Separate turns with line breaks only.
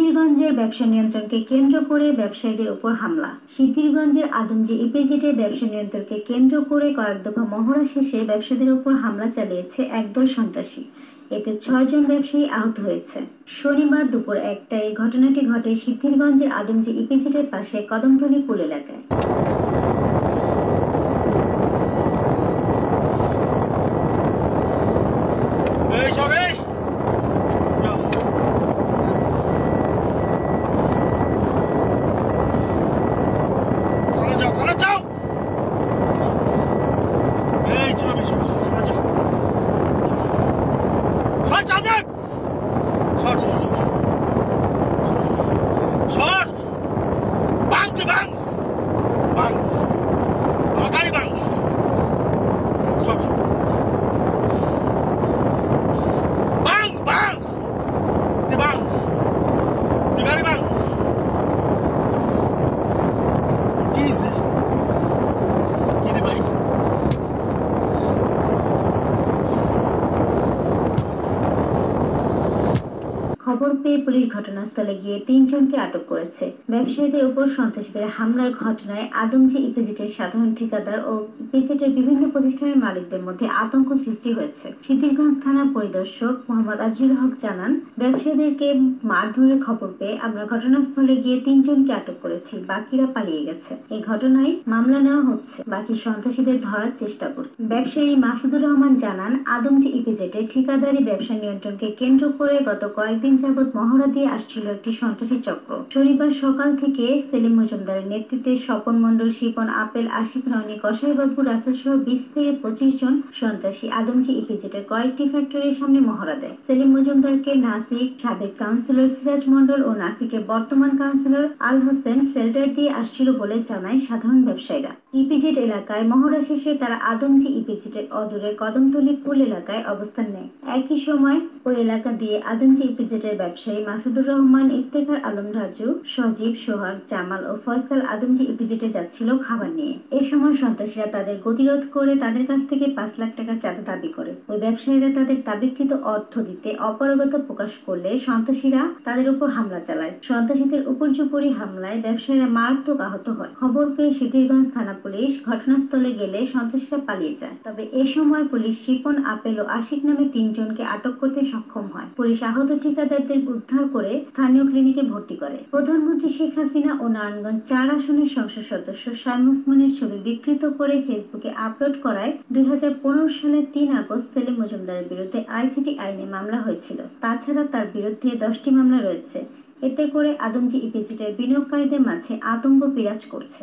সিদ্ধিরগঞ্জের ব্যবসা নিয়ন্ত্রণকে কেন্দ্র করে ব্যবসায়ীদের উপর হামলা। সিদ্ধিরগঞ্জের আদমজি ইপিজেটে ব্যবসা নিয়ন্ত্রণকে কেন্দ্র করে কয়েক দফা মহড়া শেষে ব্যবসায়ীদের উপর হামলা চালিয়েছে একদল সন্ত্রাসী। এতে ছয়জন ব্যবসায়ী আহত হয়েছে। শনিবার দুপুর একটায় ঘটনাটি ঘটে সিদ্ধিরগঞ্জের আদমজি ইপিজেটের পাশে কদমতলী পুল এলাকায়। খবর পেয়ে পুলিশ ঘটনাস্থলে গিয়ে তিনজনকে আটক করেছে। ব্যবসায়ীদের উপর সন্ত্রাসীদের হামলার ঘটনায় আদমজি ইপিজেটের সাধারণ ঠিকাদার ও ইপিজেটের বিভিন্ন প্রতিষ্ঠানের মালিকদের মধ্যে আতঙ্ক সৃষ্টি হয়েছে। সিদ্ধিরগঞ্জ থানার পরিদর্শক মোহাম্মদ আজিজুল হক জানান, ব্যবসায়ীদেরকে মারধরের খবর পেয়ে আমরা ঘটনাস্থলে গিয়ে তিনজনকে আটক করেছি, বাকিরা পালিয়ে গেছে। এই ঘটনায় মামলা নেওয়া হচ্ছে, বাকি সন্ত্রাসীদের ধরার চেষ্টা করছে। ব্যবসায়ী মাসুদুর রহমান জানান, আদমজি ইপিজেটে ঠিকাদারি ব্যবসা নিয়ন্ত্রণকে কেন্দ্র করে গত কয়েকদিন যাবৎ মহড়া দিয়ে আসছিল একটি সন্ত্রাসী চক্র। শনিবার সকাল থেকে সেলিম মজুমদারের নেতৃত্বে স্বপন মণ্ডল, শিপন আপেল আশিক রনি কসাইবাবু রাসেল সহ বিশ থেকে পঁচিশ জন সন্ত্রাসী আদমজি ইপিজেটের কয়েকটি ফ্যাক্টরির সামনে মহড়া দেয়। সেলিম মজুমদারকে নাসিক, সাবেক কাউন্সিলর সিরাজ মণ্ডল ও নাসিকে বর্তমান কাউন্সিলর আল হোসেন সেল্টার দিয়ে আসছিল বলে জানায় সাধারণ ব্যবসায়ীরা। ইপিজেট এলাকায় মহড়া শেষে তারা আদমজি ইপিজেটের অদূরে কদমতলী পুল এলাকায় অবস্থান নেয়। একই সময় ওই এলাকা দিয়ে আদমজি ইপিজেটের ব্যবসায়ী মাসুদুর রহমান, ইফতেখার আলম রাজু, সজীব সোহাগ, জামাল ও ফয়সাল আদমজি ইপিজেটে যাচ্ছিল খাবার নিয়ে। এ সময় সন্ত্রাসীরা তাদের গতিরোধ করে তাদের কাছ থেকে পাঁচ লাখ টাকা চাঁদা দাবি করে। ওই ব্যবসায়ীরা তাদের দাবিকৃত অর্থ দিতে অপারগতা প্রকাশ করলে সন্ত্রাসীরা তাদের উপর হামলা চালায়। সন্ত্রাসীদের উপর্যুপরি হামলায় ব্যবসায়ীরা মারাত্মক আহত হয়। খবর পেয়ে সিদ্ধিরগঞ্জ থানা পুলিশ ঘটনাস্থলে গেলে সন্ত্রাসীরা পালিয়ে যায়। তবে এ সময় পুলিশ শিপন, আপেল ও আশিক নামে তিনজনকে আটক করতে সক্ষম হয়। পুলিশ আহত ঠিকাদারদের উদ্ধার করে স্থানীয় ক্লিনিকে ভর্তি করে। প্রধানমন্ত্রী শেখ হাসিনা ও নারায়ণগঞ্জ চার আসনের সংসদ সদস্য শাইম ওসমানের ছবি বিকৃত করে ফেসবুকে আপলোড করায় দুই সালের তিন আগস্ট সেলিম মজুমদারের বিরুদ্ধে আইসিটি আইনে মামলা হয়েছিল। তাছাড়া তার বিরুদ্ধে দশটি মামলা রয়েছে। এতে করে আদমজি ইপিজিটের বিনিয়োগকারীদের মাঝে আতঙ্ক বিরাজ করছে।